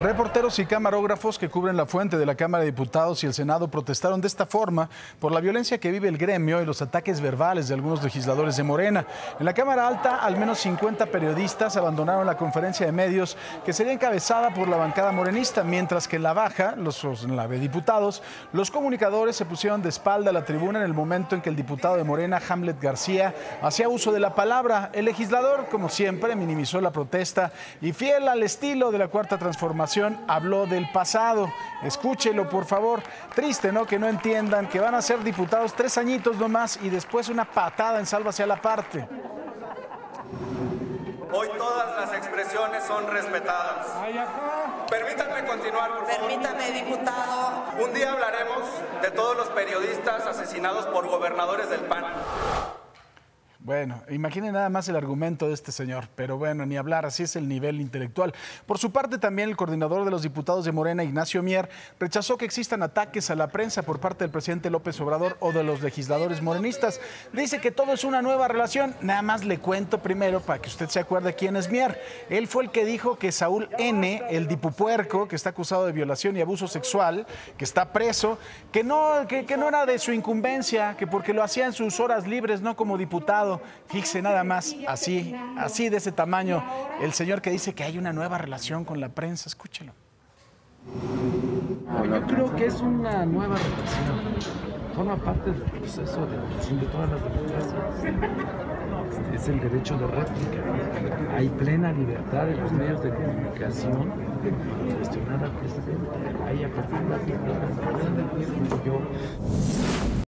Reporteros y camarógrafos que cubren la fuente de la Cámara de Diputados y el Senado protestaron de esta forma por la violencia que vive el gremio y los ataques verbales de algunos legisladores de Morena. En la Cámara Alta, al menos 50 periodistas abandonaron la conferencia de medios que sería encabezada por la bancada morenista, mientras que en la baja, los, diputados, los comunicadores se pusieron de espalda a la tribuna en el momento en que el diputado de Morena, Hamlet García, hacía uso de la palabra. El legislador, como siempre, minimizó la protesta y fiel al estilo de la Cuarta Transformación, habló del pasado. Escúchelo, por favor. Triste, ¿no? Que no entiendan que van a ser diputados tres añitos nomás y después una patada en salva hacia la parte. Hoy todas las expresiones son respetadas. Permítanme continuar, por favor. Permítame, diputado. Un día hablaremos de todos los periodistas asesinados por gobernadores del PAN. Bueno, imaginen nada más el argumento de este señor, pero bueno, ni hablar, así es el nivel intelectual. Por su parte, también el coordinador de los diputados de Morena, Ignacio Mier, rechazó que existan ataques a la prensa por parte del presidente López Obrador o de los legisladores morenistas. Dice que todo es una nueva relación. Nada más le cuento primero para que usted se acuerde quién es Mier. Él fue el que dijo que Saúl N., el dipupuerco, que está acusado de violación y abuso sexual, que está preso, que no, que, que no era de su incumbencia, que porque lo hacía en sus horas libres, no como diputado. Fíjese nada más, así, así de ese tamaño, el señor que dice que hay una nueva relación con la prensa, escúchelo. Yo creo que es una nueva relación. Forma parte del proceso de de todas las democracias. Es el derecho de réplica. Hay plena libertad de los medios de comunicación para cuestionar al presidente. Hay apertura. Yo